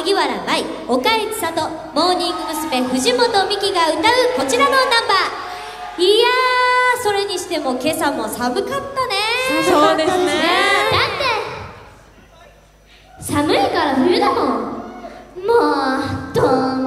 萩原舞岡市里モーニング娘。藤本美貴が歌うこちらのナンバー。いやーそれにしても今朝も寒かったね。そうですね。だって寒いから冬だもん。もうどん